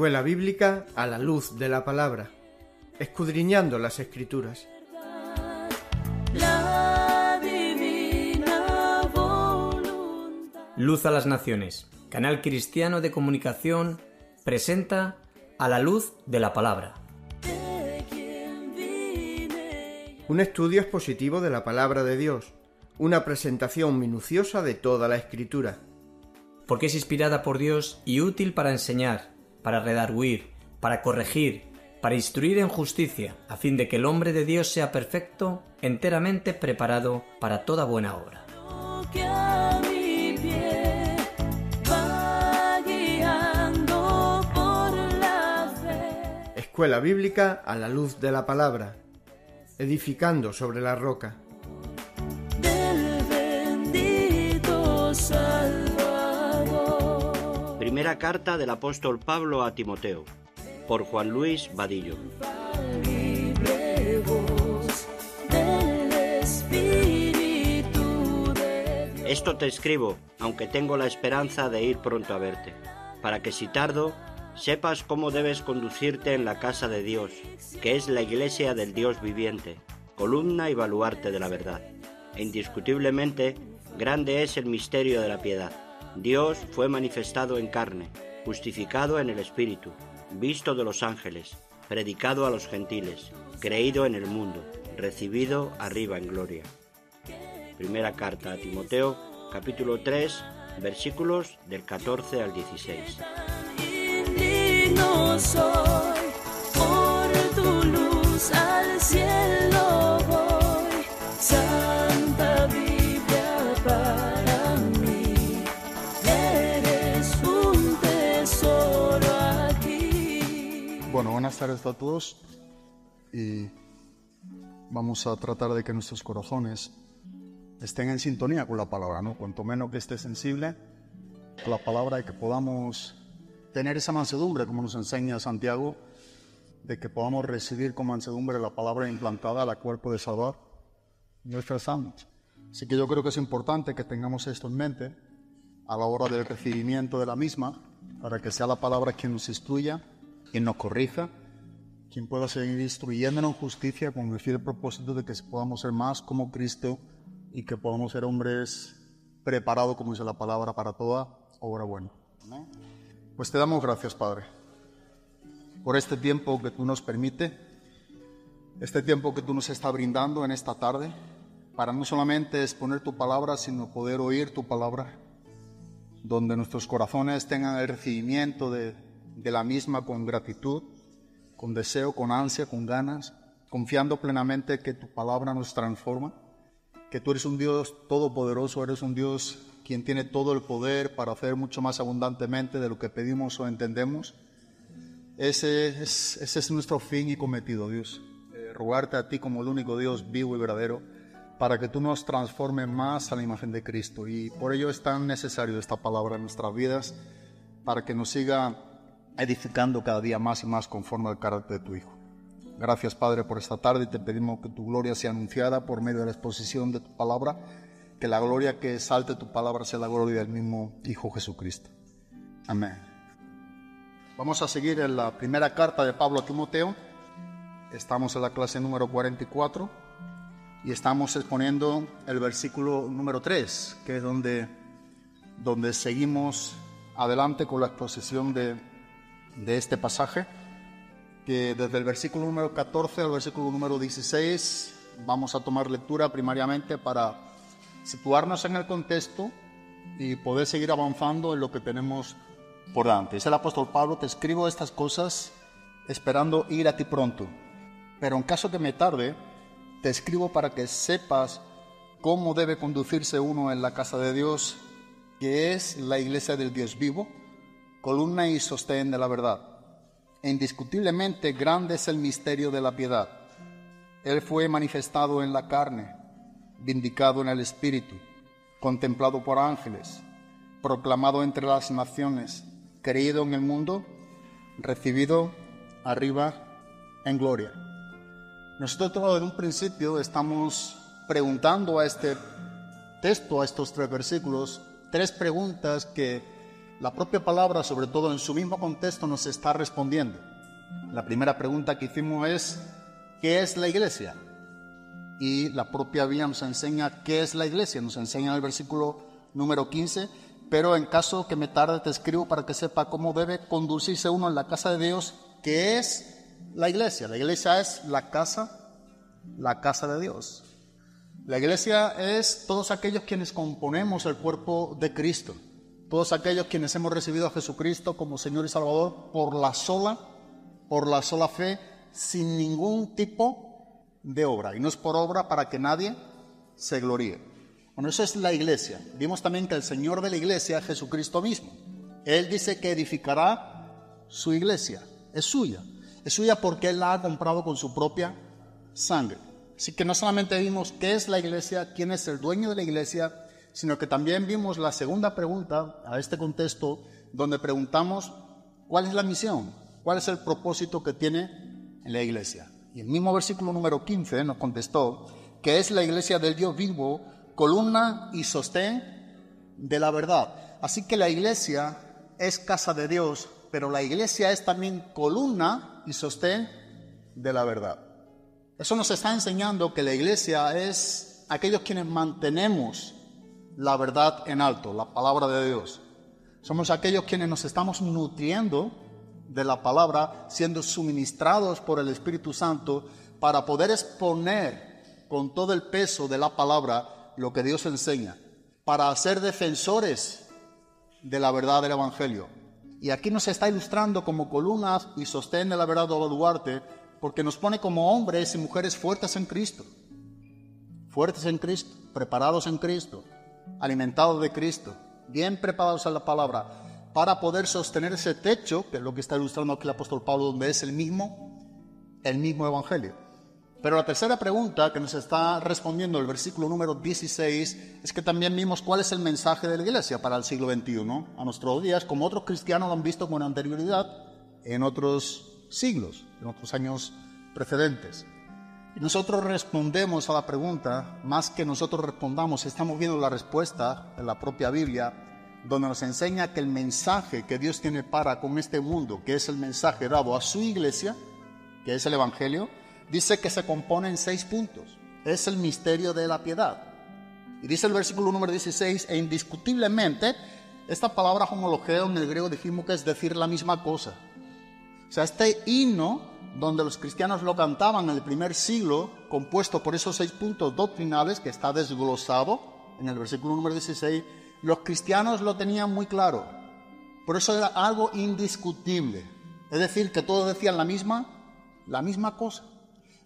Escuela Bíblica a la luz de la palabra, escudriñando las escrituras. Luz a las Naciones, canal cristiano de comunicación, presenta a la luz de la palabra. Un estudio expositivo de la palabra de Dios, una presentación minuciosa de toda la escritura. Porque es inspirada por Dios y útil para enseñar, para redarguir, para corregir, para instruir en justicia, a fin de que el hombre de Dios sea perfecto, enteramente preparado para toda buena obra. Escuela Bíblica a la luz de la palabra, edificando sobre la roca. Primera carta del apóstol Pablo a Timoteo, por Juan Luis Vadillo. Esto te escribo, aunque tengo la esperanza de ir pronto a verte, para que si tardo, sepas cómo debes conducirte en la casa de Dios, que es la iglesia del Dios viviente, columna y baluarte de la verdad. E indiscutiblemente, grande es el misterio de la piedad. Dios fue manifestado en carne, justificado en el Espíritu, visto de los ángeles, predicado a los gentiles, creído en el mundo, recibido arriba en gloria. Primera carta a Timoteo, capítulo 3, versículos del 14 al 16. Buenas tardes a todos y vamos a tratar de que nuestros corazones estén en sintonía con la palabra, ¿no? Cuanto menos que esté sensible con la palabra y que podamos tener esa mansedumbre, como nos enseña Santiago, de que podamos recibir con mansedumbre la palabra implantada al cuerpo de Salvador, nuestras almas. Así que yo creo que es importante que tengamos esto en mente a la hora del recibimiento de la misma, para que sea la palabra quien nos instruya, quien nos corrija, quien pueda seguir instruyéndonos en justicia con el fiel propósito de que podamos ser más como Cristo y que podamos ser hombres preparados, como dice la palabra, para toda obra buena. Pues te damos gracias, Padre, por este tiempo que tú nos permite, este tiempo que tú nos estás brindando en esta tarde, para no solamente exponer tu palabra, sino poder oír tu palabra, donde nuestros corazones tengan el recibimiento de, de la misma con gratitud, con deseo, con ansia, con ganas, confiando plenamente que tu palabra nos transforma que tú eres un Dios todopoderoso, eres un Dios quien tiene todo el poder para hacer mucho más abundantemente de lo que pedimos o entendemos. Ese es, ese es nuestro fin y cometido, Dios. Eh, rogarte a ti como el único Dios vivo y verdadero para que tú nos transformes más a la imagen de Cristo. Y por ello es tan necesario esta palabra en nuestras vidas, para que nos siga edificando cada día más y más conforme al carácter de tu Hijo. Gracias, Padre, por esta tarde te pedimos que tu gloria sea anunciada por medio de la exposición de tu palabra, que la gloria que salte tu palabra sea la gloria del mismo Hijo Jesucristo. Amén. Vamos a seguir en la primera carta de Pablo a Timoteo. Estamos en la clase número 44 y estamos exponiendo el versículo número 3, que es donde, donde seguimos adelante con la exposición de, de este pasaje que desde el versículo número 14 al versículo número 16 vamos a tomar lectura primariamente para situarnos en el contexto y poder seguir avanzando en lo que tenemos por delante. Es el apóstol Pablo, te escribo estas cosas esperando ir a ti pronto, pero en caso que me tarde, te escribo para que sepas cómo debe conducirse uno en la casa de Dios, que es la iglesia del Dios vivo, columna y sostén de la verdad indiscutiblemente grande es el misterio de la piedad. Él fue manifestado en la carne, vindicado en el Espíritu, contemplado por ángeles, proclamado entre las naciones, creído en el mundo, recibido arriba en gloria. Nosotros en un principio estamos preguntando a este texto, a estos tres versículos, tres preguntas que la propia palabra, sobre todo en su mismo contexto, nos está respondiendo. La primera pregunta que hicimos es, ¿qué es la iglesia? Y la propia Biblia nos enseña qué es la iglesia, nos enseña en el versículo número 15, pero en caso que me tarde te escribo para que sepa cómo debe conducirse uno en la casa de Dios, ¿qué es la iglesia. La iglesia es la casa, la casa de Dios. La iglesia es todos aquellos quienes componemos el cuerpo de Cristo, todos aquellos quienes hemos recibido a Jesucristo como Señor y Salvador por la sola, por la sola fe, sin ningún tipo de obra. Y no es por obra para que nadie se gloríe. Bueno, eso es la iglesia. Vimos también que el Señor de la iglesia es Jesucristo mismo. Él dice que edificará su iglesia, es suya. Es suya porque Él la ha comprado con su propia sangre. Así que no solamente vimos qué es la iglesia, quién es el dueño de la iglesia, sino que también vimos la segunda pregunta a este contexto, donde preguntamos cuál es la misión, cuál es el propósito que tiene en la iglesia. Y el mismo versículo número 15 nos contestó que es la iglesia del Dios vivo, columna y sostén de la verdad. Así que la iglesia es casa de Dios, pero la iglesia es también columna y sostén de la verdad. Eso nos está enseñando que la iglesia es aquellos quienes mantenemos la verdad en alto, la palabra de Dios. Somos aquellos quienes nos estamos nutriendo de la palabra, siendo suministrados por el Espíritu Santo para poder exponer con todo el peso de la palabra lo que Dios enseña, para ser defensores de la verdad del Evangelio. Y aquí nos está ilustrando como columnas y sostén de la verdad de Duarte porque nos pone como hombres y mujeres fuertes en Cristo, fuertes en Cristo, preparados en Cristo, alimentados de Cristo, bien preparados a la palabra, para poder sostener ese techo, que es lo que está ilustrando aquí el apóstol Pablo, donde es el mismo, el mismo Evangelio. Pero la tercera pregunta que nos está respondiendo el versículo número 16 es que también vimos cuál es el mensaje de la iglesia para el siglo XXI, a nuestros días, como otros cristianos lo han visto con anterioridad en otros siglos, en otros años precedentes. Y nosotros respondemos a la pregunta, más que nosotros respondamos, estamos viendo la respuesta en la propia Biblia, donde nos enseña que el mensaje que Dios tiene para con este mundo, que es el mensaje dado a su iglesia, que es el Evangelio, dice que se compone en seis puntos. Es el misterio de la piedad. Y dice el versículo número 16, e indiscutiblemente, esta palabra homologeo en el griego dijimos que es decir la misma cosa. O sea, este himno, donde los cristianos lo cantaban en el primer siglo, compuesto por esos seis puntos doctrinales que está desglosado en el versículo número 16, los cristianos lo tenían muy claro. Por eso era algo indiscutible. Es decir, que todos decían la misma, la misma cosa.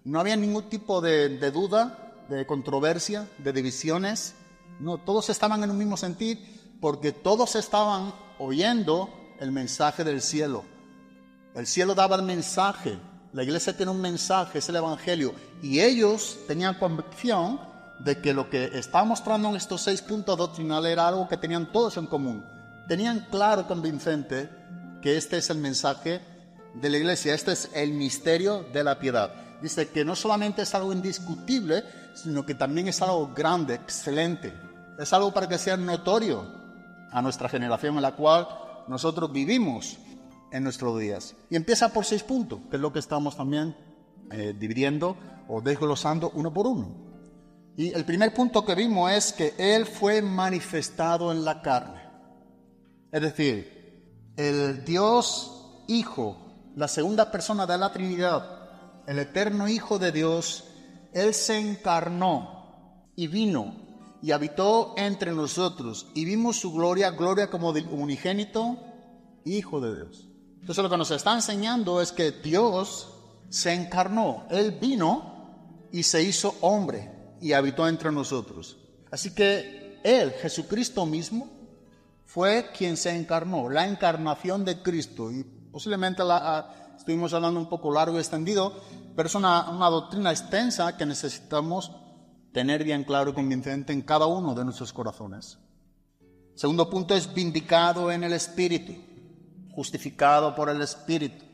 No había ningún tipo de, de duda, de controversia, de divisiones. No, todos estaban en un mismo sentido porque todos estaban oyendo el mensaje del cielo. El cielo daba el mensaje, la iglesia tiene un mensaje, es el Evangelio, y ellos tenían convicción de que lo que está mostrando en estos seis puntos doctrinales era algo que tenían todos en común. Tenían claro, convincente, que este es el mensaje de la iglesia, este es el misterio de la piedad. Dice que no solamente es algo indiscutible, sino que también es algo grande, excelente. Es algo para que sea notorio a nuestra generación en la cual nosotros vivimos en nuestros días. Y empieza por seis puntos, que es lo que estamos también eh, dividiendo o desglosando uno por uno. Y el primer punto que vimos es que Él fue manifestado en la carne. Es decir, el Dios Hijo, la segunda persona de la Trinidad, el eterno Hijo de Dios, Él se encarnó y vino y habitó entre nosotros y vimos su gloria, gloria como del unigénito Hijo de Dios. Entonces lo que nos está enseñando es que Dios se encarnó, Él vino y se hizo hombre y habitó entre nosotros. Así que Él, Jesucristo mismo, fue quien se encarnó, la encarnación de Cristo. Y posiblemente ah, estuvimos hablando un poco largo y extendido, pero es una, una doctrina extensa que necesitamos tener bien claro y convincente en cada uno de nuestros corazones. Segundo punto es vindicado en el Espíritu justificado por el Espíritu,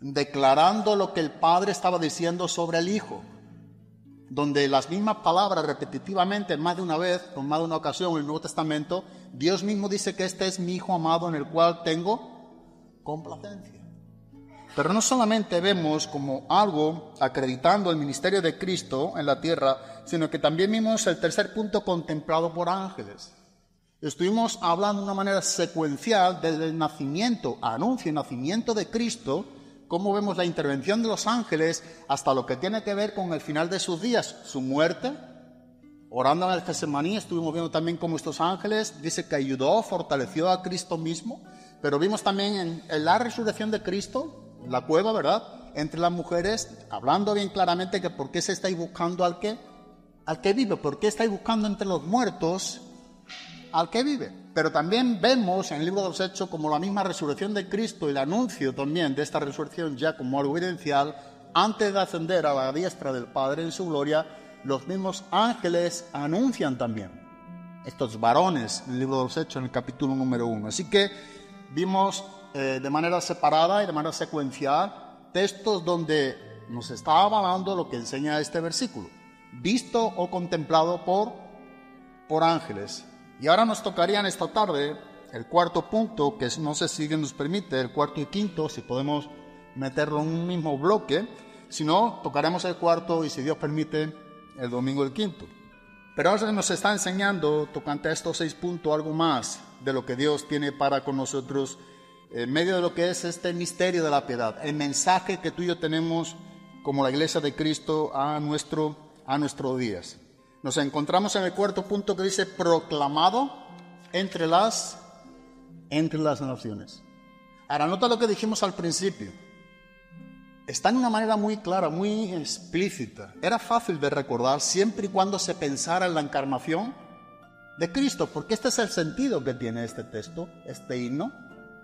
declarando lo que el Padre estaba diciendo sobre el Hijo, donde las mismas palabras repetitivamente, más de una vez, con más de una ocasión en el Nuevo Testamento, Dios mismo dice que este es mi Hijo amado en el cual tengo complacencia. Pero no solamente vemos como algo acreditando el ministerio de Cristo en la tierra, sino que también vimos el tercer punto contemplado por ángeles. Estuvimos hablando de una manera secuencial desde el nacimiento, anuncio y nacimiento de Cristo, cómo vemos la intervención de los ángeles hasta lo que tiene que ver con el final de sus días, su muerte. Orando en el Getsemaní estuvimos viendo también cómo estos ángeles, dice que ayudó, fortaleció a Cristo mismo, pero vimos también en la resurrección de Cristo la cueva, ¿verdad? Entre las mujeres, hablando bien claramente que por qué se estáis buscando al que, al que vive, por qué estáis buscando entre los muertos al que vive. Pero también vemos en el libro de los Hechos como la misma resurrección de Cristo y el anuncio también de esta resurrección ya como algo evidencial, antes de ascender a la diestra del Padre en su gloria, los mismos ángeles anuncian también estos varones en el libro de los Hechos en el capítulo número uno. Así que vimos eh, de manera separada y de manera secuencial textos donde nos está avalando lo que enseña este versículo, visto o contemplado por, por ángeles. Y ahora nos tocarían esta tarde el cuarto punto, que no sé si nos permite, el cuarto y quinto, si podemos meterlo en un mismo bloque, si no, tocaremos el cuarto y si Dios permite, el domingo el quinto. Pero ahora nos está enseñando, tocante a estos seis puntos, algo más de lo que Dios tiene para con nosotros en medio de lo que es este misterio de la piedad, el mensaje que tú y yo tenemos como la iglesia de Cristo a nuestro a nuestros días. Nos encontramos en el cuarto punto que dice proclamado entre las entre las naciones. Ahora nota lo que dijimos al principio. Está en una manera muy clara, muy explícita. Era fácil de recordar siempre y cuando se pensara en la encarnación de Cristo, porque este es el sentido que tiene este texto, este himno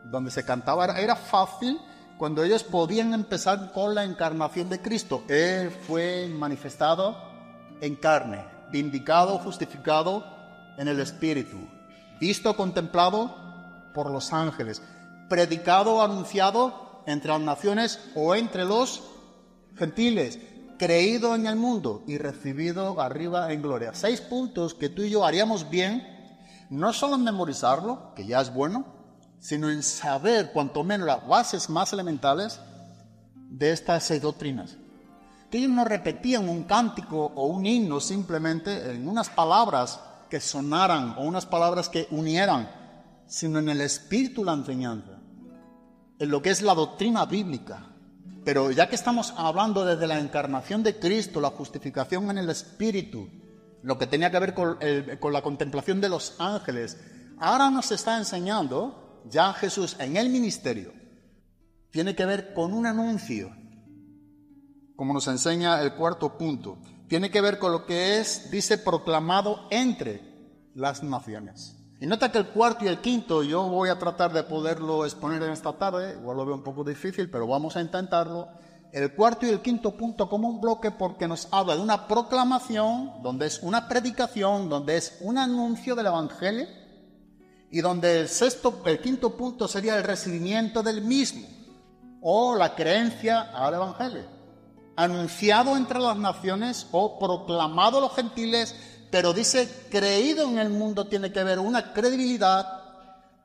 donde se cantaba era, fácil cuando ellos podían empezar con la encarnación de Cristo. Él fue manifestado en carne, vindicado, justificado en el Espíritu, visto, contemplado por los ángeles, predicado, anunciado entre las naciones o entre los gentiles, creído en el mundo y recibido arriba en gloria. Seis puntos que tú y yo haríamos bien, no solo en memorizarlo, que ya es bueno, sino en saber cuanto menos las bases más elementales de estas seis doctrinas. Que ellos no repetían un cántico o un himno simplemente en unas palabras que sonaran o unas palabras que unieran, sino en el espíritu la enseñanza, en lo que es la doctrina bíblica. Pero ya que estamos hablando desde la encarnación de Cristo, la justificación en el espíritu, lo que tenía que ver con, con la contemplación de los ángeles, ahora nos está enseñando ya Jesús en el ministerio tiene que ver con un anuncio, como nos enseña el cuarto punto. Tiene que ver con lo que es, dice, proclamado entre las naciones. Y nota que el cuarto y el quinto, yo voy a tratar de poderlo exponer en esta tarde, igual lo veo un poco difícil, pero vamos a intentarlo. El cuarto y el quinto punto como un bloque porque nos habla de una proclamación, donde es una predicación, donde es un anuncio del Evangelio, y donde el sexto, el quinto punto sería el recibimiento del mismo o la creencia al Evangelio, anunciado entre las naciones o proclamado a los gentiles, pero dice creído en el mundo tiene que ver una credibilidad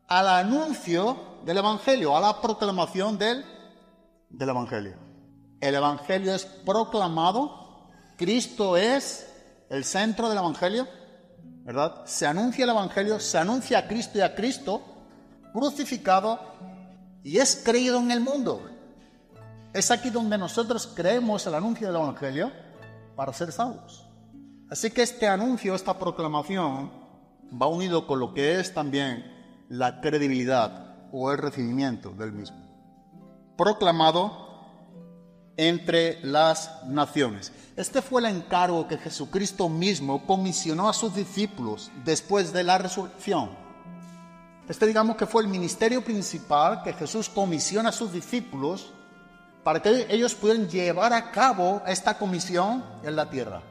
al anuncio del Evangelio, a la proclamación del, del Evangelio. El Evangelio es proclamado, Cristo es el centro del Evangelio, ¿verdad? Se anuncia el Evangelio, se anuncia a Cristo y a Cristo crucificado y es creído en el mundo. Es aquí donde nosotros creemos el anuncio del Evangelio para ser salvos. Así que este anuncio, esta proclamación, va unido con lo que es también la credibilidad o el recibimiento del mismo. Proclamado entre las naciones. Este fue el encargo que Jesucristo mismo comisionó a sus discípulos después de la resurrección. Este digamos que fue el ministerio principal que Jesús comisiona a sus discípulos para que ellos pudieran llevar a cabo esta comisión en la tierra.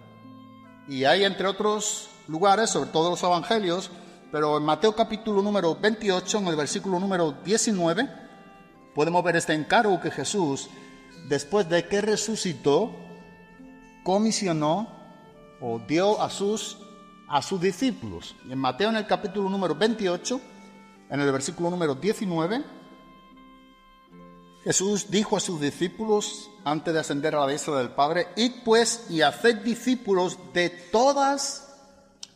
Y hay entre otros lugares, sobre todo los evangelios, pero en Mateo capítulo número 28, en el versículo número 19, podemos ver este encargo que Jesús después de que resucitó, comisionó o dio a sus a sus discípulos. En Mateo en el capítulo número 28, en el versículo número 19, Jesús dijo a sus discípulos antes de ascender a la diestra del Padre, id pues y haced discípulos de todas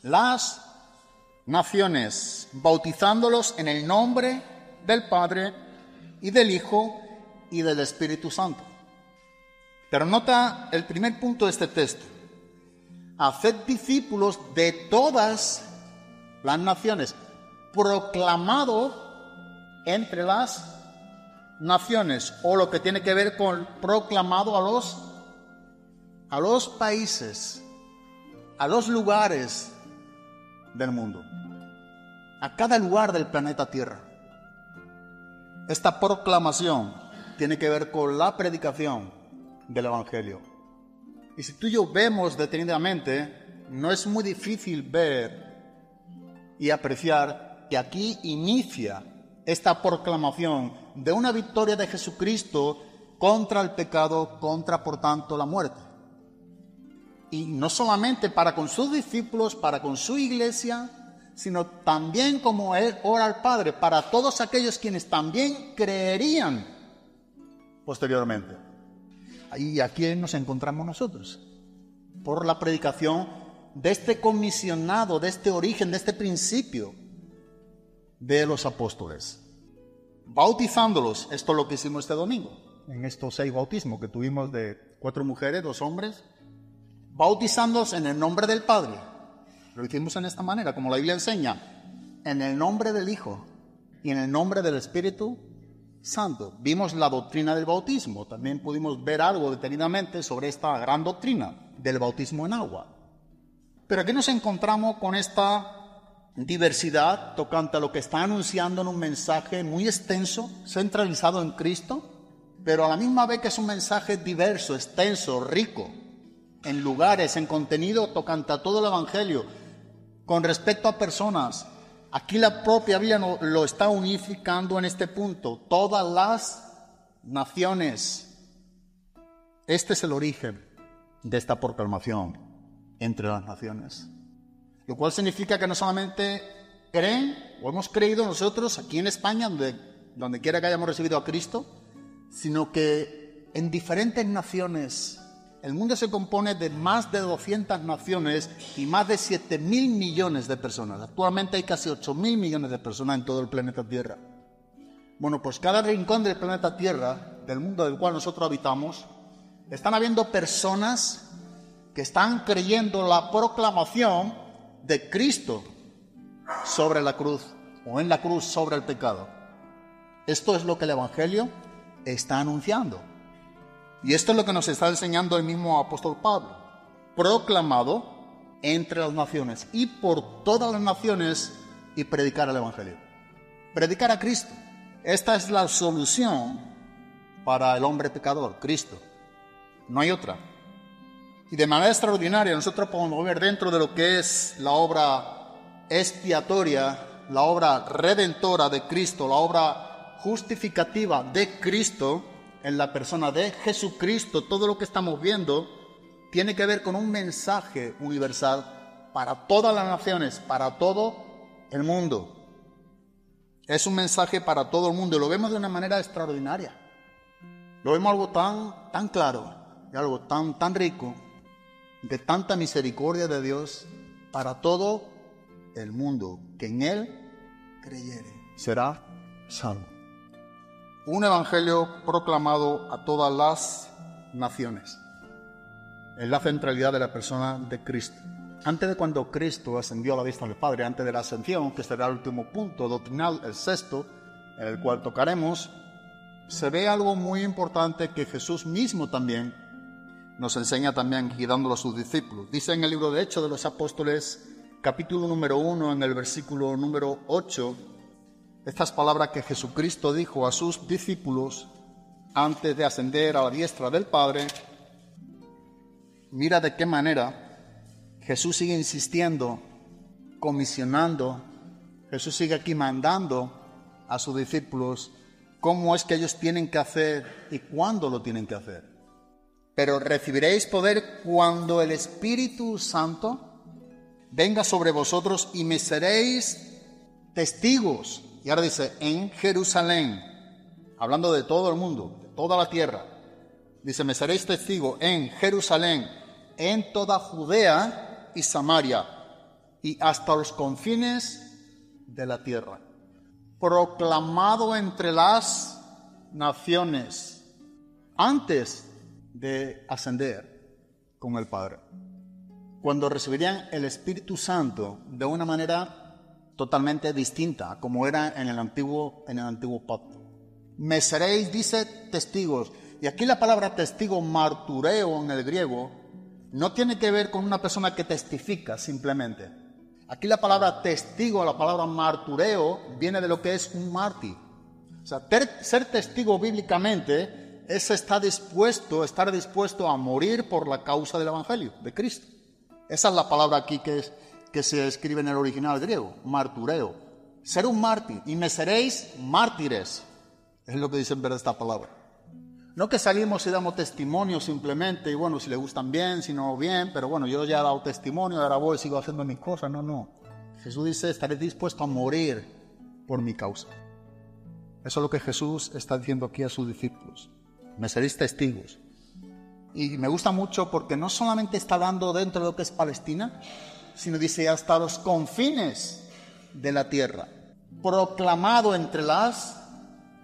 las naciones, bautizándolos en el nombre del Padre y del Hijo y del Espíritu Santo. Pero nota el primer punto de este texto. Haced discípulos de todas las naciones, proclamado entre las naciones, o lo que tiene que ver con proclamado a los, a los países, a los lugares del mundo, a cada lugar del planeta Tierra. Esta proclamación tiene que ver con la predicación del Evangelio. Y si tú y yo vemos detenidamente, no es muy difícil ver y apreciar que aquí inicia esta proclamación de una victoria de Jesucristo contra el pecado, contra por tanto la muerte. Y no solamente para con sus discípulos, para con su iglesia, sino también como él ora al Padre, para todos aquellos quienes también creerían posteriormente. Y aquí nos encontramos nosotros, por la predicación de este comisionado, de este origen, de este principio de los apóstoles. Bautizándolos, esto es lo que hicimos este domingo, en estos seis bautismos que tuvimos de cuatro mujeres, dos hombres, bautizándolos en el nombre del Padre. Lo hicimos en esta manera, como la Biblia enseña, en el nombre del Hijo y en el nombre del Espíritu Santo. Vimos la doctrina del bautismo, también pudimos ver algo detenidamente sobre esta gran doctrina del bautismo en agua. Pero aquí nos encontramos con esta diversidad tocante a lo que está anunciando en un mensaje muy extenso, centralizado en Cristo, pero a la misma vez que es un mensaje diverso, extenso, rico, en lugares, en contenido tocante a todo el Evangelio, con respecto a personas. Aquí la propia Biblia lo está unificando en este punto. Todas las naciones. Este es el origen de esta proclamación entre las naciones. Lo cual significa que no solamente creen o hemos creído nosotros aquí en España, donde, quiera que hayamos recibido a Cristo, sino que en diferentes naciones el mundo se compone de más de 200 naciones y más de 7 mil millones de personas. Actualmente hay casi 8 mil millones de personas en todo el planeta Tierra. Bueno, pues cada rincón del planeta Tierra, del mundo del cual nosotros habitamos, están habiendo personas que están creyendo la proclamación de Cristo sobre la cruz o en la cruz sobre el pecado. Esto es lo que el Evangelio está anunciando. Y esto es lo que nos está enseñando el mismo apóstol Pablo. Proclamado entre las naciones y por todas las naciones y predicar el Evangelio. Predicar a Cristo. Esta es la solución para el hombre pecador, Cristo. No hay otra. Y de manera extraordinaria nosotros podemos ver dentro de lo que es la obra expiatoria, la obra redentora de Cristo, la obra justificativa de Cristo, en la persona de Jesucristo, todo lo que estamos viendo tiene que ver con un mensaje universal para todas las naciones, para todo el mundo. Es un mensaje para todo el mundo y lo vemos de una manera extraordinaria. Lo vemos algo tan, tan claro y algo tan, tan rico, de tanta misericordia de Dios para todo el mundo que en Él creyere será salvo un evangelio proclamado a todas las naciones. Es la centralidad de la persona de Cristo. Antes de cuando Cristo ascendió a la vista del Padre, antes de la ascensión, que será el último punto doctrinal, el sexto, en el cual tocaremos, se ve algo muy importante que Jesús mismo también nos enseña también guiándolo a sus discípulos. Dice en el libro de Hechos de los Apóstoles, capítulo número 1, en el versículo número 8, estas palabras que Jesucristo dijo a sus discípulos antes de ascender a la diestra del Padre, mira de qué manera Jesús sigue insistiendo, comisionando, Jesús sigue aquí mandando a sus discípulos cómo es que ellos tienen que hacer y cuándo lo tienen que hacer. Pero recibiréis poder cuando el Espíritu Santo venga sobre vosotros y me seréis testigos. Y ahora dice, en Jerusalén, hablando de todo el mundo, de toda la tierra. Dice, me seréis testigos en Jerusalén, en toda Judea y Samaria, y hasta los confines de la tierra. Proclamado entre las naciones, antes de ascender con el Padre cuando recibirían el Espíritu Santo de una manera totalmente distinta, como era en el antiguo, en el antiguo pacto. Me seréis, dice, testigos. Y aquí la palabra testigo, martureo en el griego, no tiene que ver con una persona que testifica simplemente. Aquí la palabra testigo, la palabra martureo, viene de lo que es un mártir. O sea, ser testigo bíblicamente es estar dispuesto, estar dispuesto a morir por la causa del Evangelio de Cristo. Esa es la palabra aquí que, se escribe en el original griego, martureo. Ser un mártir, y me seréis mártires, es lo que dice en verdad esta palabra. No que salimos y damos testimonio simplemente, y bueno, si le gustan bien, si no bien, pero bueno, yo ya he dado testimonio, ahora voy y sigo haciendo mis cosas, no, no. Jesús dice, estaré dispuesto a morir por mi causa. Eso es lo que Jesús está diciendo aquí a sus discípulos. Me seréis testigos. Y me gusta mucho porque no solamente está dando dentro de lo que es Palestina, sino dice hasta los confines de la tierra, proclamado entre las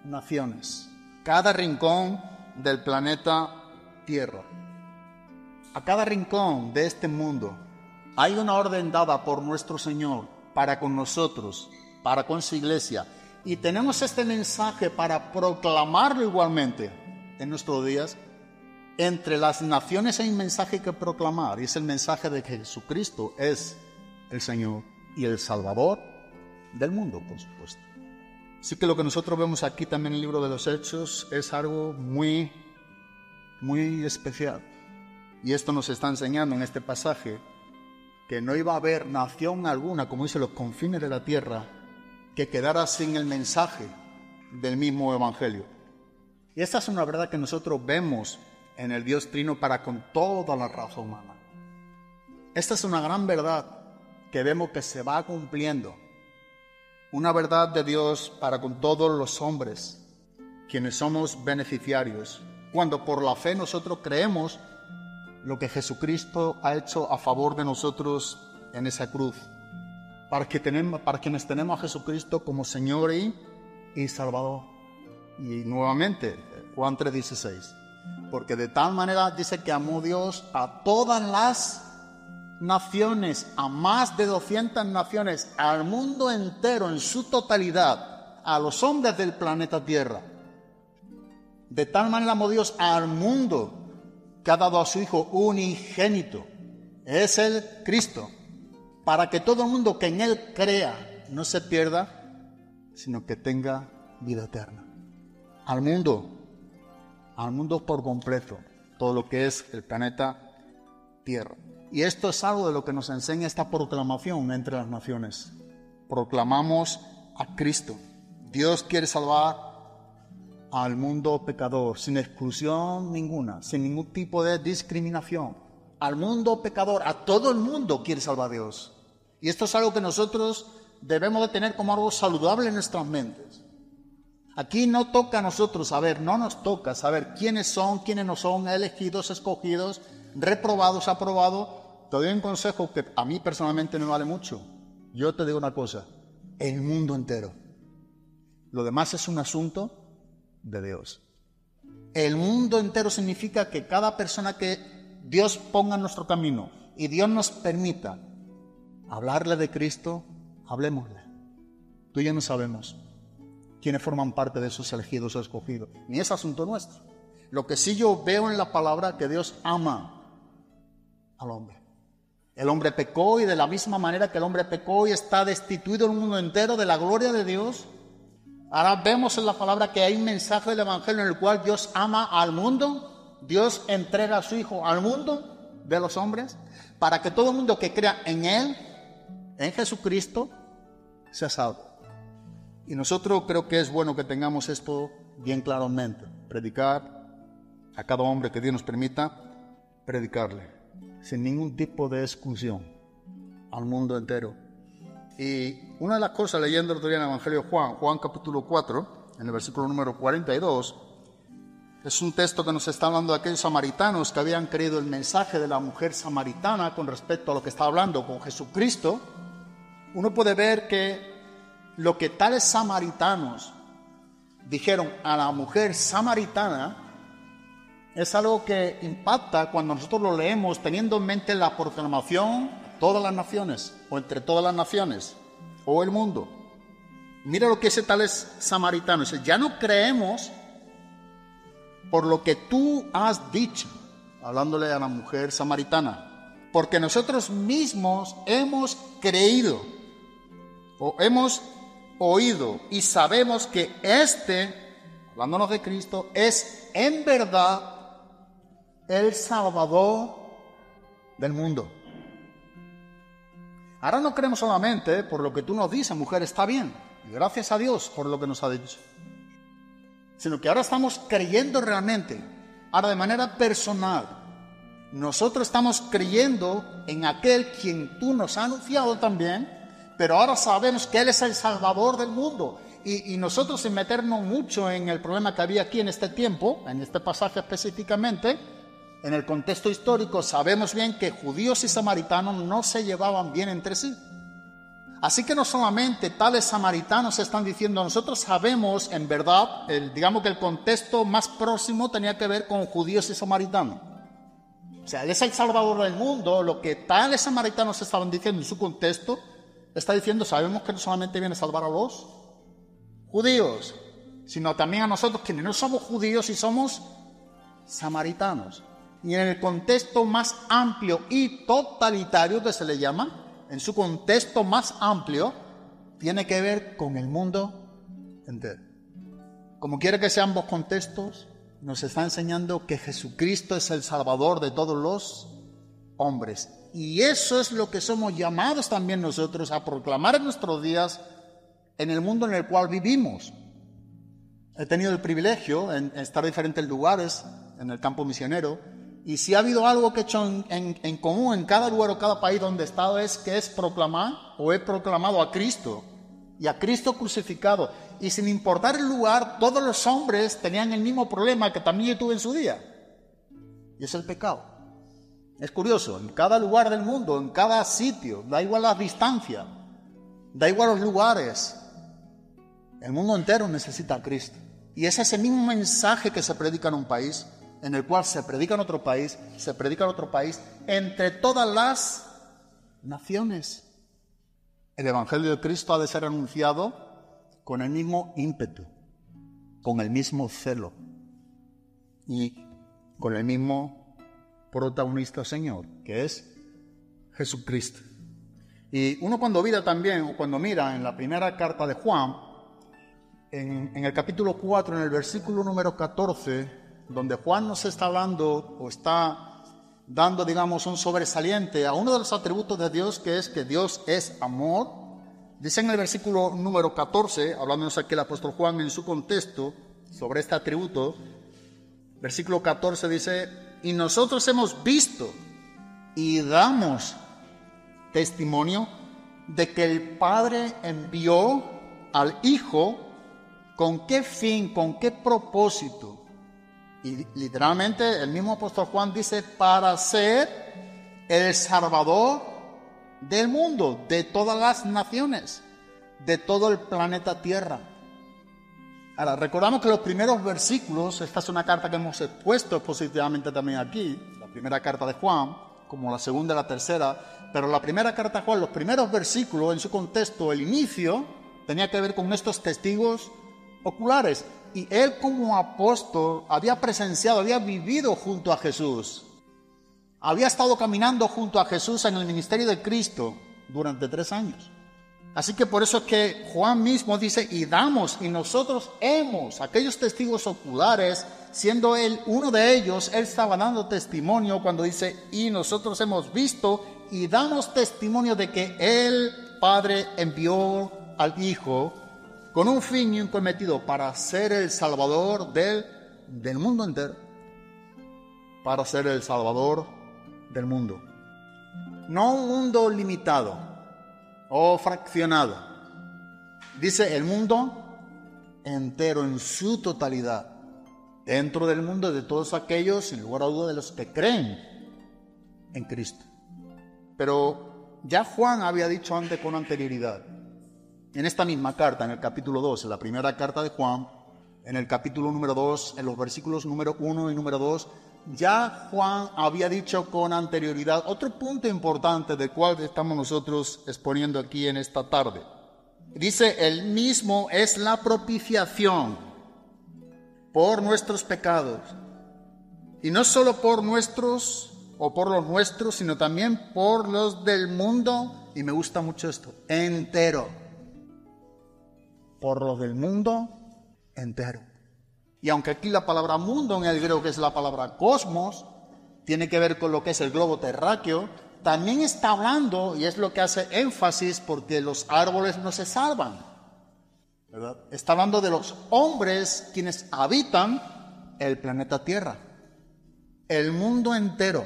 naciones, cada rincón del planeta Tierra. A cada rincón de este mundo hay una orden dada por nuestro Señor para con nosotros, para con su iglesia. Y tenemos este mensaje para proclamarlo igualmente en nuestros días entre las naciones hay un mensaje que proclamar y es el mensaje de Jesucristo es el Señor y el Salvador del mundo, por supuesto. Así que lo que nosotros vemos aquí también en el libro de los Hechos es algo muy, muy especial. Y esto nos está enseñando en este pasaje que no iba a haber nación alguna, como dice los confines de la tierra, que quedara sin el mensaje del mismo Evangelio. Y esta es una verdad que nosotros vemos en el Dios Trino para con toda la raza humana. Esta es una gran verdad que vemos que se va cumpliendo. Una verdad de Dios para con todos los hombres, quienes somos beneficiarios, cuando por la fe nosotros creemos lo que Jesucristo ha hecho a favor de nosotros en esa cruz. Para, que tenemos, para quienes tenemos a Jesucristo como Señor y, y Salvador. Y nuevamente, Juan 3:16 porque de tal manera dice que amó Dios a todas las naciones, a más de 200 naciones, al mundo entero en su totalidad, a los hombres del planeta Tierra. De tal manera amó Dios al mundo que ha dado a su Hijo unigénito, es el Cristo, para que todo el mundo que en Él crea no se pierda, sino que tenga vida eterna. Al mundo al mundo por completo, todo lo que es el planeta Tierra. Y esto es algo de lo que nos enseña esta proclamación entre las naciones. Proclamamos a Cristo. Dios quiere salvar al mundo pecador, sin exclusión ninguna, sin ningún tipo de discriminación. Al mundo pecador, a todo el mundo quiere salvar a Dios. Y esto es algo que nosotros debemos de tener como algo saludable en nuestras mentes. Aquí no toca a nosotros saber, no nos toca saber quiénes son, quiénes no son, elegidos, escogidos, reprobados, aprobados. Te doy un consejo que a mí personalmente me vale mucho. Yo te digo una cosa, el mundo entero. Lo demás es un asunto de Dios. El mundo entero significa que cada persona que Dios ponga en nuestro camino y Dios nos permita hablarle de Cristo, hablemosle. Tú ya no sabemos quienes forman parte de esos elegidos o escogidos. Ni es asunto nuestro. Lo que sí yo veo en la palabra que Dios ama al hombre. El hombre pecó y de la misma manera que el hombre pecó y está destituido el mundo entero de la gloria de Dios. Ahora vemos en la palabra que hay un mensaje del Evangelio en el cual Dios ama al mundo. Dios entrega a su Hijo al mundo de los hombres para que todo el mundo que crea en Él, en Jesucristo, sea salvo. Y nosotros creo que es bueno que tengamos esto bien claro en mente. Predicar a cada hombre que Dios nos permita, predicarle, sin ningún tipo de exclusión. al mundo entero. Y una de las cosas leyendo el Evangelio de Juan, Juan capítulo 4, en el versículo número 42, es un texto que nos está hablando de aquellos samaritanos que habían creído el mensaje de la mujer samaritana con respecto a lo que está hablando con Jesucristo. Uno puede ver que lo que tales samaritanos dijeron a la mujer samaritana es algo que impacta cuando nosotros lo leemos teniendo en mente la proclamación todas las naciones o entre todas las naciones o el mundo. Mira lo que ese tales samaritanos. Ya no creemos por lo que tú has dicho, hablándole a la mujer samaritana, porque nosotros mismos hemos creído o hemos oído y sabemos que este, hablándonos de Cristo, es en verdad el Salvador del mundo. Ahora no creemos solamente por lo que tú nos dices, mujer, está bien. Gracias a Dios por lo que nos ha dicho sino que ahora estamos creyendo realmente, ahora de manera personal. Nosotros estamos creyendo en aquel quien tú nos has anunciado también, pero ahora sabemos que Él es el Salvador del mundo. Y, nosotros sin meternos mucho en el problema que había aquí en este tiempo, en este pasaje específicamente, en el contexto histórico, sabemos bien que judíos y samaritanos no se llevaban bien entre sí. Así que no solamente tales samaritanos están diciendo, nosotros sabemos en verdad, el, digamos que el contexto más próximo tenía que ver con judíos y samaritanos. O sea, Él es el Salvador del mundo, lo que tales samaritanos estaban diciendo en su contexto, está diciendo, sabemos que no solamente viene a salvar a los judíos, sino también a nosotros que no somos judíos y somos samaritanos. Y en el contexto más amplio y totalitario que se le llama, en su contexto más amplio, tiene que ver con el mundo entero. Como quiere que sean ambos contextos, nos está enseñando que Jesucristo es el Salvador de todos los hombres. Y eso es lo que somos llamados también nosotros a proclamar en nuestros días en el mundo en el cual vivimos. He tenido el privilegio en estar en diferentes lugares en el campo misionero y si ha habido algo que he hecho en, común en cada lugar o cada país donde he estado es que es proclamar o he proclamado a Cristo y a Cristo crucificado. Y sin importar el lugar, todos los hombres tenían el mismo problema que también yo tuve en su día. Y es el pecado. Es curioso, en cada lugar del mundo, en cada sitio, da igual la distancia, da igual los lugares, el mundo entero necesita a Cristo. Y es ese mismo mensaje que se predica en un país en el cual se predica en otro país, se predica en otro país, entre todas las naciones. El Evangelio de Cristo ha de ser anunciado con el mismo ímpetu, con el mismo celo y con el mismo protagonista Señor, que es Jesucristo. Y uno cuando mira también, o cuando mira en la primera carta de Juan, en, el capítulo 4, en el versículo número 14, donde Juan nos está hablando o está dando, digamos, un sobresaliente a uno de los atributos de Dios, que es que Dios es amor. Dice en el versículo número 14, hablándonos aquí el apóstol Juan en su contexto sobre este atributo, versículo 14 dice, y nosotros hemos visto y damos testimonio de que el Padre envió al Hijo con qué fin, con qué propósito y literalmente el mismo apóstol Juan dice, para ser el Salvador del mundo, de todas las naciones, de todo el planeta Tierra. Ahora, recordamos que los primeros versículos, esta es una carta que hemos expuesto positivamente también aquí, la primera carta de Juan, como la segunda y la tercera, pero la primera carta de Juan, los primeros versículos en su contexto, el inicio, tenía que ver con estos testigos oculares y él como apóstol había presenciado, había vivido junto a Jesús. Había estado caminando junto a Jesús en el ministerio de Cristo durante tres años. Así que por eso es que Juan mismo dice, y damos, y nosotros hemos, aquellos testigos oculares, siendo él uno de ellos, él estaba dando testimonio cuando dice, y nosotros hemos visto y damos testimonio de que el Padre envió al Hijo con un fin y un cometido para ser el salvador del, del mundo entero. Para ser el salvador del mundo. No un mundo limitado, o fraccionado. Dice el mundo entero en su totalidad. Dentro del mundo de todos aquellos, sin lugar a duda, de los que creen en Cristo. Pero ya Juan había dicho antes con anterioridad, en esta misma carta, en el capítulo 2, en la primera carta de Juan, en el capítulo número 2, en los versículos número 1 y número 2, ya Juan había dicho con anterioridad otro punto importante del cual estamos nosotros exponiendo aquí en esta tarde. Dice, el mismo es la propiciación por nuestros pecados. Y no solo por nuestros o por los nuestros, sino también por los del mundo. Y me gusta mucho esto, entero. Por los del mundo entero. Y aunque aquí la palabra mundo en el griego, que es la palabra cosmos, tiene que ver con lo que es el globo terráqueo, también está hablando, y es lo que hace énfasis, porque los árboles no se salvan. Está hablando de los hombres quienes habitan el planeta Tierra, el mundo entero.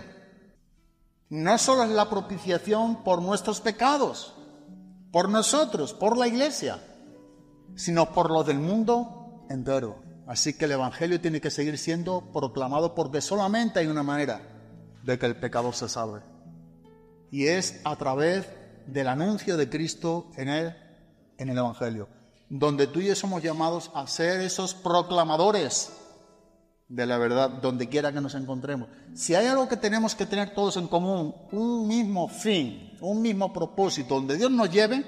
No solo es la propiciación por nuestros pecados, por nosotros, por la iglesia, sino por lo del mundo entero. Así que el Evangelio tiene que seguir siendo proclamado porque solamente hay una manera de que el pecador se salve. Y es a través del anuncio de Cristo en el, en el Evangelio, donde tú y yo somos llamados a ser esos proclamadores de la verdad, donde quiera que nos encontremos. Si hay algo que tenemos que tener todos en común, un mismo fin, un mismo propósito, donde Dios nos lleve,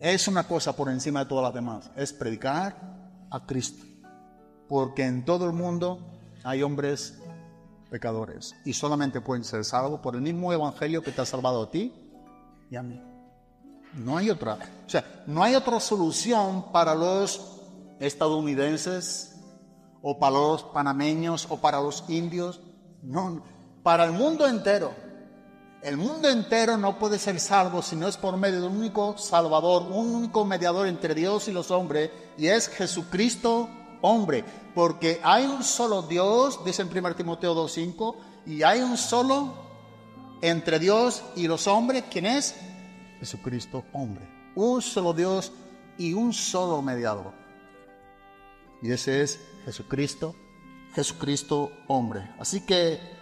es una cosa por encima de todas las demás, es predicar a Cristo porque en todo el mundo hay hombres pecadores y solamente pueden ser salvos por el mismo evangelio que te ha salvado a ti y a mí. No hay otra, o sea, no hay otra solución para los estadounidenses o para los panameños o para los indios, no, para el mundo entero. El mundo entero no puede ser salvo si no es por medio de un único Salvador, un único mediador entre Dios y los hombres, y es Jesucristo hombre, porque hay un solo Dios, dice en 1 Timoteo 2.5, y hay un solo entre Dios y los hombres, ¿quién es? Jesucristo, hombre. Un solo Dios y un solo mediador. Y ese es Jesucristo, Jesucristo, hombre. Así que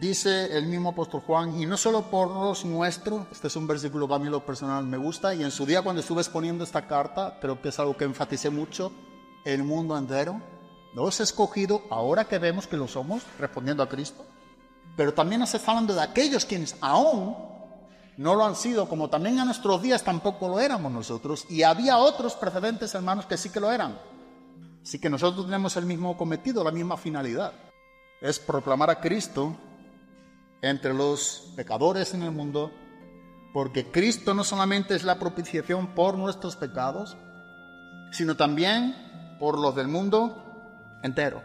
dice el mismo apóstol Juan, y no solo por los nuestros, este es un versículo que a mí lo personal me gusta, y en su día cuando estuve exponiendo esta carta, creo que es algo que enfaticé mucho, el mundo entero. Ha escogido ahora que vemos que lo somos, respondiendo a Cristo. Pero también nos está hablando de aquellos quienes aún no lo han sido, como también a nuestros días tampoco lo éramos nosotros. Y había otros precedentes hermanos que sí que lo eran. Así que nosotros tenemos el mismo cometido, la misma finalidad. Es proclamar a Cristo entre los pecadores en el mundo, porque Cristo no solamente es la propiciación por nuestros pecados, sino también por los del mundo entero.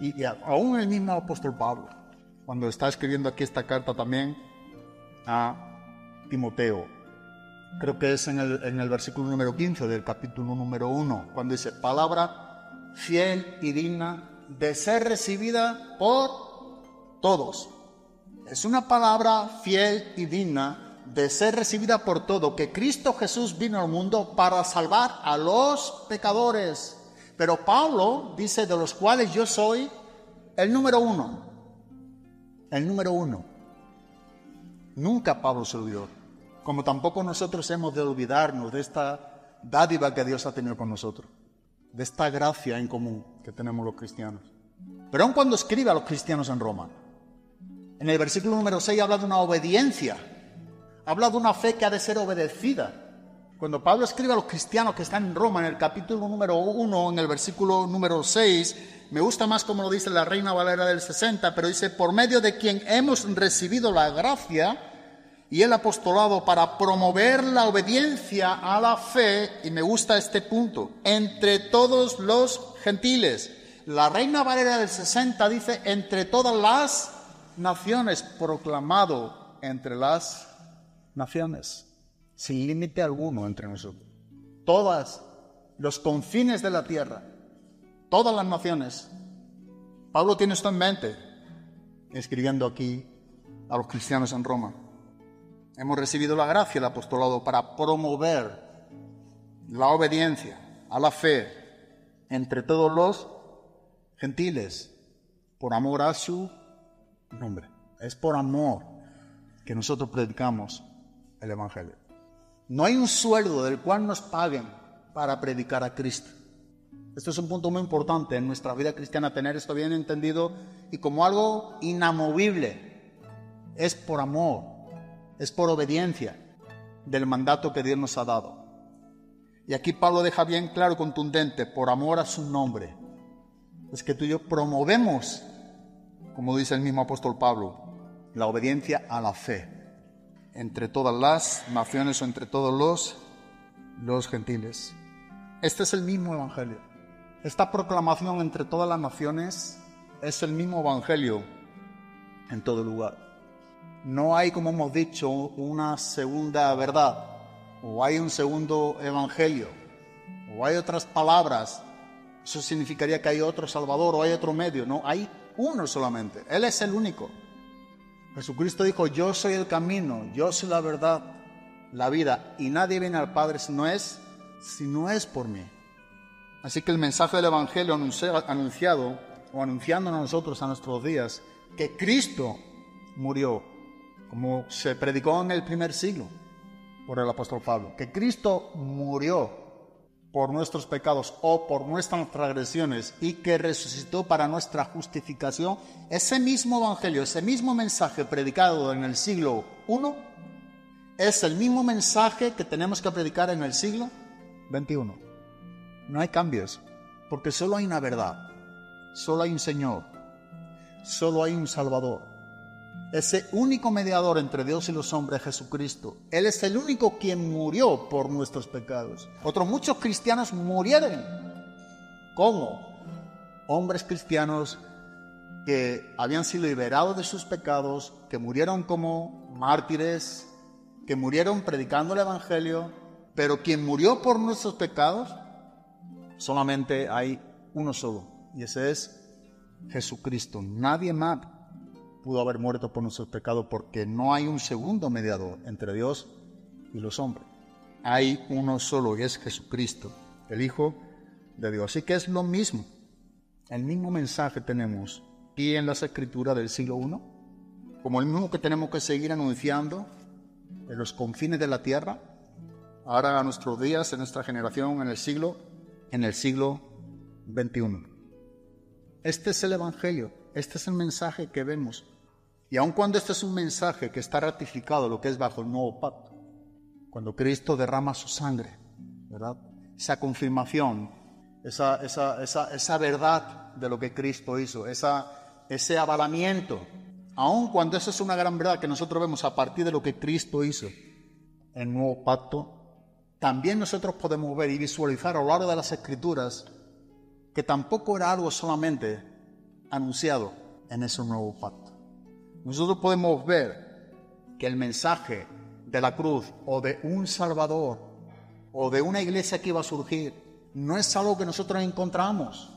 Y, aún el mismo apóstol Pablo, cuando está escribiendo aquí esta carta también a Timoteo, creo que es en el, en el versículo número 15 del capítulo número 1, cuando dice, palabra fiel y digna de ser recibida por todos. Es una palabra fiel y digna de ser recibida por todo, que Cristo Jesús vino al mundo para salvar a los pecadores pero Pablo dice de los cuales yo soy el número uno. El número uno. Nunca Pablo se olvidó. Como tampoco nosotros hemos de olvidarnos de esta dádiva que Dios ha tenido con nosotros. De esta gracia en común que tenemos los cristianos. Pero aun cuando escribe a los cristianos en Roma, en el versículo número 6 habla de una obediencia. Habla de una fe que ha de ser obedecida. Cuando Pablo escribe a los cristianos que están en Roma, en el capítulo número 1, en el versículo número 6, me gusta más como lo dice la Reina Valera del 60, pero dice, por medio de quien hemos recibido la gracia y el apostolado para promover la obediencia a la fe, y me gusta este punto, entre todos los gentiles. La Reina Valera del 60 dice, entre todas las naciones, proclamado entre las naciones sin límite alguno entre nosotros. Todas los confines de la tierra, todas las naciones. Pablo tiene esto en mente, escribiendo aquí a los cristianos en Roma. Hemos recibido la gracia, el apostolado, para promover la obediencia a la fe entre todos los gentiles, por amor a su nombre. Es por amor que nosotros predicamos el Evangelio. No hay un sueldo del cual nos paguen para predicar a Cristo. Esto es un punto muy importante en nuestra vida cristiana, tener esto bien entendido y como algo inamovible. Es por amor, es por obediencia del mandato que Dios nos ha dado. Y aquí Pablo deja bien claro contundente, por amor a su nombre. Es que tú y yo promovemos, como dice el mismo apóstol Pablo, la obediencia a la fe entre todas las naciones o entre todos los, los gentiles. Este es el mismo evangelio. Esta proclamación entre todas las naciones es el mismo evangelio en todo lugar. No hay, como hemos dicho, una segunda verdad o hay un segundo evangelio, o hay otras palabras, eso significaría que hay otro Salvador o hay otro medio. No, hay uno solamente. Él es el único. Jesucristo dijo, yo soy el camino, yo soy la verdad, la vida, y nadie viene al Padre si no es, si no es por mí. Así que el mensaje del Evangelio anunciado o anunciando a nosotros a nuestros días que Cristo murió, como se predicó en el primer siglo, por el apóstol Pablo, que Cristo murió por nuestros pecados o por nuestras transgresiones y que resucitó para nuestra justificación, ese mismo evangelio, ese mismo mensaje predicado en el siglo I, es el mismo mensaje que tenemos que predicar en el siglo XXI. No hay cambios, porque solo hay una verdad, solo hay un Señor, solo hay un Salvador ese único mediador entre Dios y los hombres, Jesucristo. Él es el único quien murió por nuestros pecados. Otros muchos cristianos murieron. ¿Cómo? Hombres cristianos que habían sido liberados de sus pecados, que murieron como mártires, que murieron predicando el Evangelio, pero quien murió por nuestros pecados, solamente hay uno solo, y ese es Jesucristo. Nadie más pudo haber muerto por nuestros pecados porque no hay un segundo mediador entre Dios y los hombres. Hay uno solo y es Jesucristo, el Hijo de Dios. Así que es lo mismo. El mismo mensaje tenemos aquí en las escrituras del siglo I, como el mismo que tenemos que seguir anunciando en los confines de la tierra, ahora a nuestros días, en nuestra generación, en el siglo, en el siglo XXI. Este es el Evangelio, este es el mensaje que vemos y aun cuando este es un mensaje que está ratificado, lo que es bajo el nuevo pacto, cuando Cristo derrama su sangre, ¿verdad? Esa confirmación, esa, esa, esa, esa verdad de lo que Cristo hizo, esa, ese avalamiento, aun cuando esa es una gran verdad que nosotros vemos a partir de lo que Cristo hizo, el nuevo pacto, también nosotros podemos ver y visualizar a lo largo de las escrituras que tampoco era algo solamente anunciado en ese nuevo pacto nosotros podemos ver que el mensaje de la cruz o de un Salvador o de una iglesia que iba a surgir no es algo que nosotros encontramos.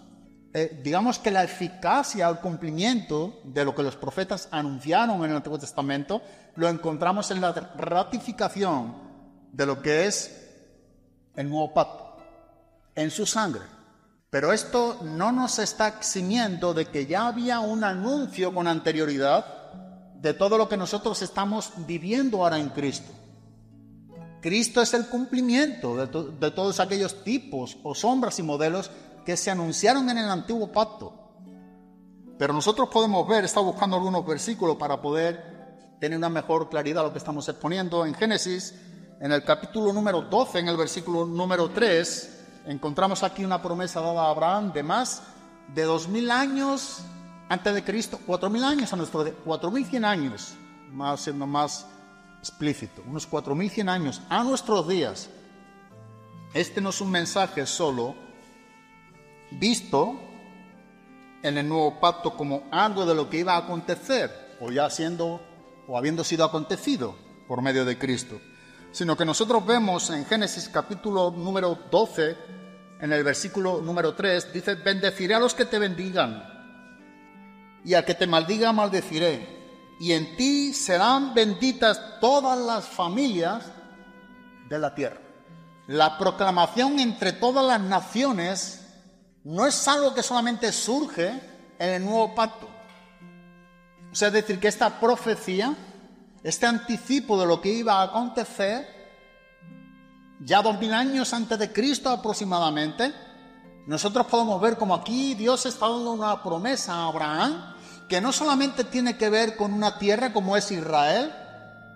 Eh, digamos que la eficacia, el cumplimiento de lo que los profetas anunciaron en el Antiguo Testamento, lo encontramos en la ratificación de lo que es el nuevo pacto, en su sangre. Pero esto no nos está eximiendo de que ya había un anuncio con anterioridad de todo lo que nosotros estamos viviendo ahora en Cristo. Cristo es el cumplimiento de, todos aquellos tipos o sombras y modelos que se anunciaron en el antiguo pacto. Pero nosotros podemos ver, está buscando algunos versículos para poder tener una mejor claridad lo que estamos exponiendo. En Génesis, en el capítulo número 12, en el versículo número 3, encontramos aquí una promesa dada a Abraham de más de dos mil años antes de Cristo, 4.000 años a nuestro 4.100 años, más siendo más explícito, unos 4.100 años a nuestros días. Este no es un mensaje solo visto en el nuevo pacto como algo de lo que iba a acontecer o ya siendo o habiendo sido acontecido por medio de Cristo, sino que nosotros vemos en Génesis capítulo número 12, en el versículo número 3, dice, bendeciré a los que te bendigan y al que te maldiga maldeciré, y en ti serán benditas todas las familias de la tierra. La proclamación entre todas las naciones no es algo que solamente surge en el nuevo pacto. O sea, es decir, que esta profecía, este anticipo de lo que iba a acontecer, ya dos mil años antes de Cristo aproximadamente, nosotros podemos ver como aquí Dios está dando una promesa a Abraham que no solamente tiene que ver con una tierra como es Israel,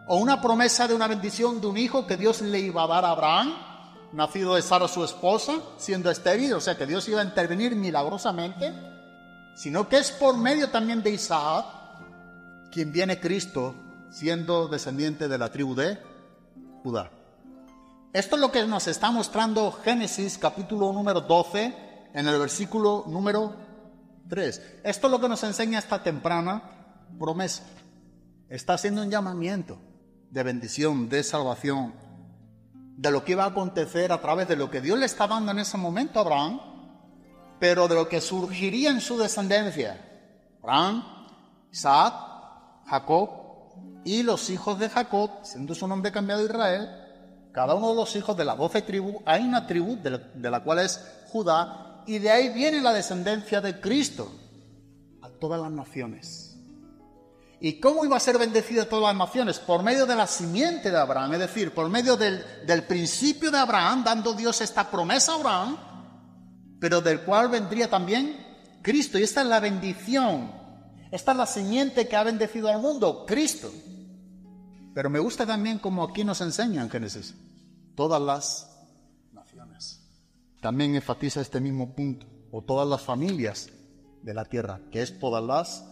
o una promesa de una bendición de un hijo que Dios le iba a dar a Abraham, nacido de Sara su esposa, siendo estéril, o sea que Dios iba a intervenir milagrosamente, sino que es por medio también de Isaac quien viene Cristo siendo descendiente de la tribu de Judá. Esto es lo que nos está mostrando Génesis capítulo número 12 en el versículo número 3. Esto es lo que nos enseña esta temprana promesa. Está haciendo un llamamiento de bendición, de salvación, de lo que iba a acontecer a través de lo que Dios le está dando en ese momento a Abraham, pero de lo que surgiría en su descendencia. Abraham, Isaac, Jacob y los hijos de Jacob, siendo su nombre cambiado Israel, cada uno de los hijos de las doce tribus, hay una tribu de la, de la cual es Judá, y de ahí viene la descendencia de Cristo a todas las naciones. ¿Y cómo iba a ser bendecida todas las naciones? Por medio de la simiente de Abraham, es decir, por medio del, del principio de Abraham, dando Dios esta promesa a Abraham, pero del cual vendría también Cristo. Y esta es la bendición, esta es la simiente que ha bendecido al mundo, Cristo. Pero me gusta también como aquí nos enseña en Génesis, todas las también enfatiza este mismo punto, o todas las familias de la tierra, que es todas las,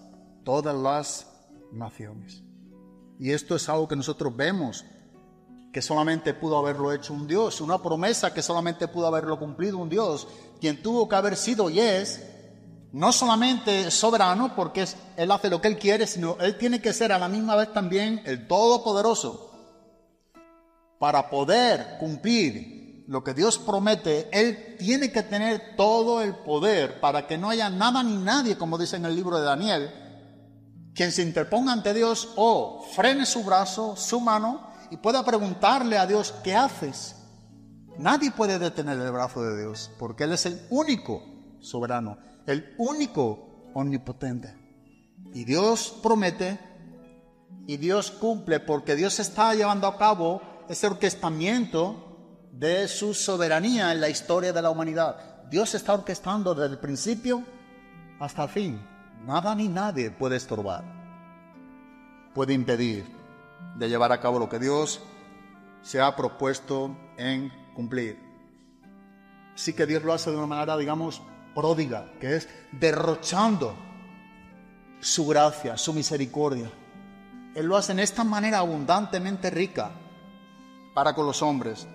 todas las naciones. Y esto es algo que nosotros vemos, que solamente pudo haberlo hecho un Dios, una promesa que solamente pudo haberlo cumplido un Dios, quien tuvo que haber sido y es, no solamente soberano, porque Él hace lo que Él quiere, sino Él tiene que ser a la misma vez también el Todopoderoso, para poder cumplir lo que Dios promete, Él tiene que tener todo el poder para que no haya nada ni nadie, como dice en el libro de Daniel, quien se interponga ante Dios o frene su brazo, su mano y pueda preguntarle a Dios, ¿qué haces? Nadie puede detener el brazo de Dios porque Él es el único soberano, el único omnipotente. Y Dios promete y Dios cumple porque Dios está llevando a cabo ese orquestamiento de su soberanía en la historia de la humanidad. Dios está orquestando desde el principio hasta el fin. Nada ni nadie puede estorbar, puede impedir de llevar a cabo lo que Dios se ha propuesto en cumplir. Sí que Dios lo hace de una manera, digamos, pródiga, que es derrochando su gracia, su misericordia. Él lo hace en esta manera abundantemente rica para con los hombres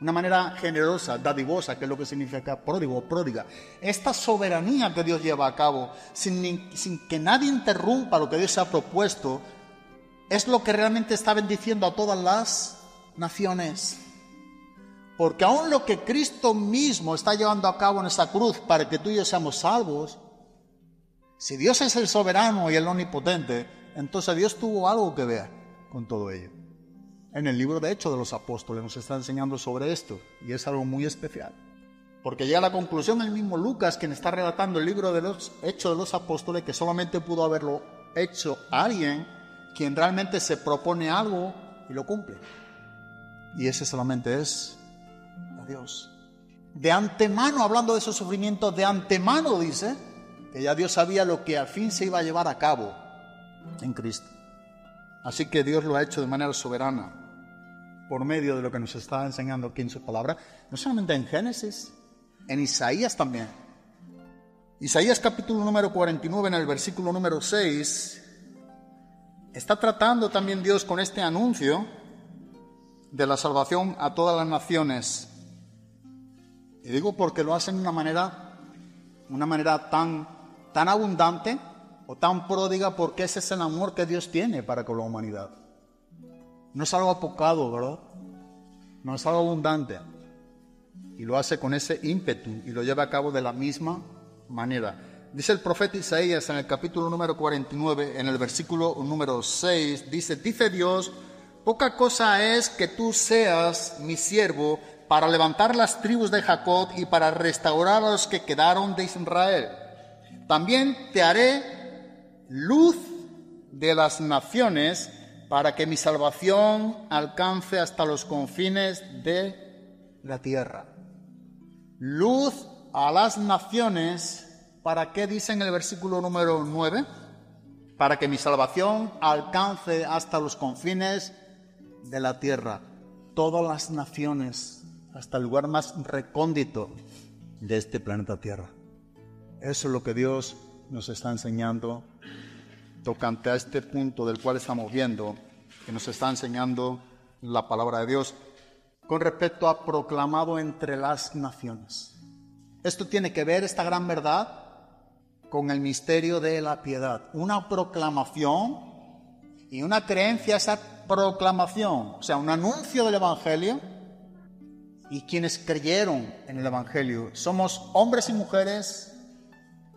una manera generosa, dadivosa, que es lo que significa pródigo, pródiga. Esta soberanía que Dios lleva a cabo, sin, sin, que nadie interrumpa lo que Dios ha propuesto, es lo que realmente está bendiciendo a todas las naciones. Porque aún lo que Cristo mismo está llevando a cabo en esa cruz para que tú y yo seamos salvos, si Dios es el soberano y el omnipotente, entonces Dios tuvo algo que ver con todo ello en el libro de Hechos de los Apóstoles nos está enseñando sobre esto y es algo muy especial. Porque llega a la conclusión el mismo Lucas, quien está relatando el libro de los Hechos de los Apóstoles, que solamente pudo haberlo hecho alguien quien realmente se propone algo y lo cumple. Y ese solamente es a Dios. De antemano, hablando de esos sufrimientos, de antemano dice que ya Dios sabía lo que al fin se iba a llevar a cabo en Cristo. Así que Dios lo ha hecho de manera soberana por medio de lo que nos está enseñando aquí en su palabra, no solamente en Génesis, en Isaías también. Isaías capítulo número 49 en el versículo número 6 está tratando también Dios con este anuncio de la salvación a todas las naciones. Y digo porque lo hacen de una manera, una manera tan, tan abundante o tan pródiga porque ese es el amor que Dios tiene para con la humanidad. No es algo apocado, ¿verdad? No es algo abundante. Y lo hace con ese ímpetu y lo lleva a cabo de la misma manera. Dice el profeta Isaías en el capítulo número 49, en el versículo número 6, dice, dice Dios, poca cosa es que tú seas mi siervo para levantar las tribus de Jacob y para restaurar a los que quedaron de Israel. También te haré luz de las naciones para que mi salvación alcance hasta los confines de la tierra. Luz a las naciones, ¿para qué dice en el versículo número 9? Para que mi salvación alcance hasta los confines de la tierra. Todas las naciones, hasta el lugar más recóndito de este planeta Tierra. Eso es lo que Dios nos está enseñando tocante a este punto del cual estamos viendo, que nos está enseñando la palabra de Dios con respecto a proclamado entre las naciones. Esto tiene que ver, esta gran verdad, con el misterio de la piedad. Una proclamación y una creencia, esa proclamación, o sea, un anuncio del Evangelio. Y quienes creyeron en el Evangelio somos hombres y mujeres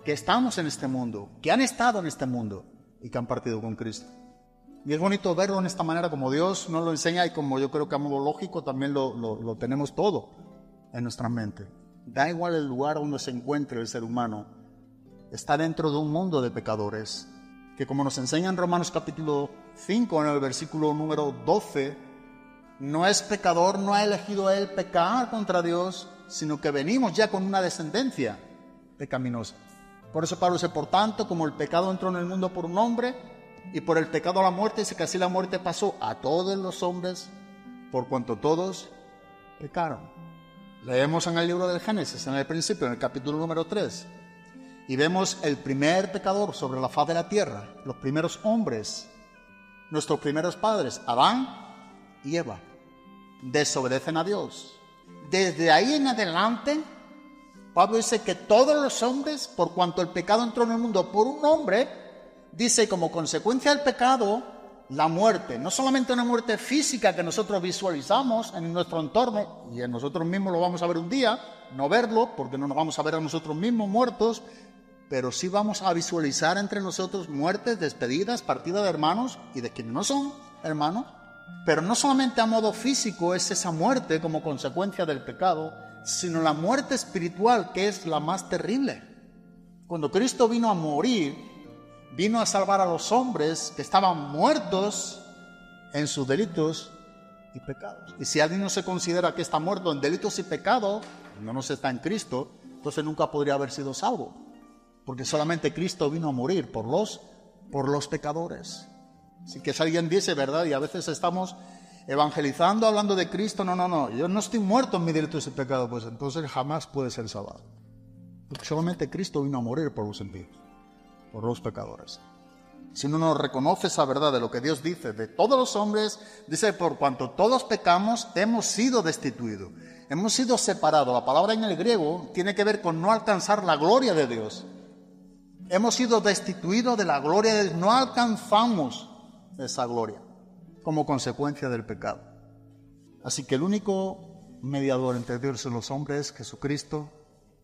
que estamos en este mundo, que han estado en este mundo y que han partido con Cristo. Y es bonito verlo en esta manera como Dios nos lo enseña y como yo creo que a modo lógico también lo, lo, tenemos todo en nuestra mente. Da igual el lugar donde se encuentre el ser humano, está dentro de un mundo de pecadores, que como nos enseña en Romanos capítulo 5, en el versículo número 12, no es pecador, no ha elegido él pecar contra Dios, sino que venimos ya con una descendencia pecaminosa. Por eso Pablo dice, por tanto, como el pecado entró en el mundo por un hombre, y por el pecado la muerte, dice que así la muerte pasó a todos los hombres, por cuanto todos pecaron. Leemos en el libro del Génesis, en el principio, en el capítulo número 3, y vemos el primer pecador sobre la faz de la tierra, los primeros hombres, nuestros primeros padres, Adán y Eva, desobedecen a Dios. Desde ahí en adelante, Pablo dice que todos los hombres, por cuanto el pecado entró en el mundo por un hombre, dice como consecuencia del pecado, la muerte, no solamente una muerte física que nosotros visualizamos en nuestro entorno, y en nosotros mismos lo vamos a ver un día, no verlo, porque no nos vamos a ver a nosotros mismos muertos, pero sí vamos a visualizar entre nosotros muertes, despedidas, partidas de hermanos y de quienes no son hermanos. Pero no solamente a modo físico es esa muerte como consecuencia del pecado, sino la muerte espiritual que es la más terrible. Cuando Cristo vino a morir, vino a salvar a los hombres que estaban muertos en sus delitos y pecados. Y si alguien no se considera que está muerto en delitos y pecados, no nos está en Cristo, entonces nunca podría haber sido salvo. Porque solamente Cristo vino a morir por los, por los pecadores. Así que si alguien dice verdad, y a veces estamos evangelizando, hablando de Cristo, no, no, no, yo no estoy muerto en mi delito y pecado, pues entonces jamás puede ser salvado. Porque solamente Cristo vino a morir por los impíos, por los pecadores. Si uno no reconoce esa verdad de lo que Dios dice de todos los hombres, dice, por cuanto todos pecamos, hemos sido destituidos, hemos sido separados. La palabra en el griego tiene que ver con no alcanzar la gloria de Dios. Hemos sido destituidos de la gloria de Dios, no alcanzamos esa gloria como consecuencia del pecado. Así que el único mediador entre Dios y los hombres es Jesucristo,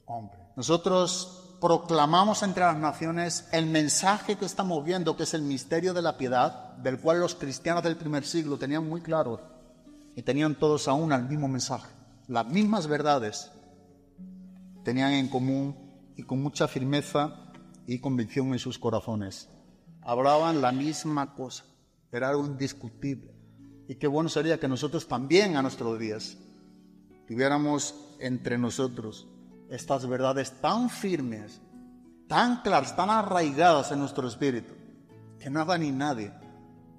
hombre. Nosotros proclamamos entre las naciones el mensaje que estamos viendo, que es el misterio de la piedad, del cual los cristianos del primer siglo tenían muy claro y tenían todos aún el mismo mensaje. Las mismas verdades tenían en común y con mucha firmeza y convicción en sus corazones. Hablaban la misma cosa era algo indiscutible. Y qué bueno sería que nosotros también a nuestros días tuviéramos entre nosotros estas verdades tan firmes, tan claras, tan arraigadas en nuestro espíritu, que nada ni nadie,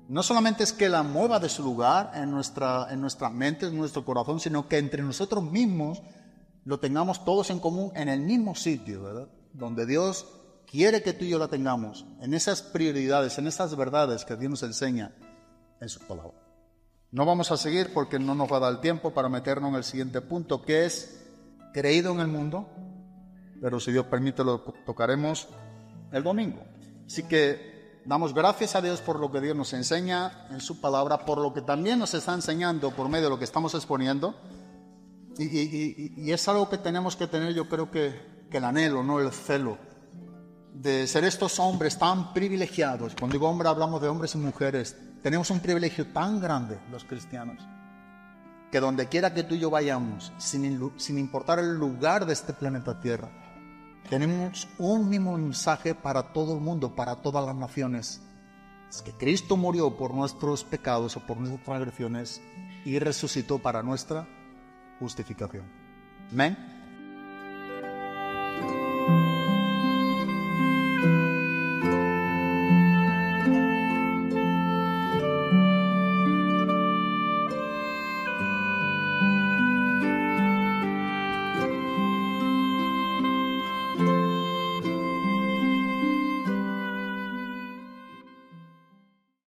no solamente es que la mueva de su lugar en nuestra, en nuestra mente, en nuestro corazón, sino que entre nosotros mismos lo tengamos todos en común en el mismo sitio, ¿verdad? Donde Dios quiere que tú y yo la tengamos en esas prioridades, en esas verdades que Dios nos enseña en su palabra. No vamos a seguir porque no nos va a dar tiempo para meternos en el siguiente punto, que es creído en el mundo, pero si Dios permite lo tocaremos el domingo. Así que damos gracias a Dios por lo que Dios nos enseña en su palabra, por lo que también nos está enseñando por medio de lo que estamos exponiendo. Y, es algo que tenemos que tener, yo creo que, que el anhelo, no el celo de ser estos hombres tan privilegiados. Cuando digo hombre hablamos de hombres y mujeres. Tenemos un privilegio tan grande los cristianos que donde quiera que tú y yo vayamos, sin, importar el lugar de este planeta Tierra, tenemos un mismo mensaje para todo el mundo, para todas las naciones. Es que Cristo murió por nuestros pecados o por nuestras agresiones y resucitó para nuestra justificación. Amén.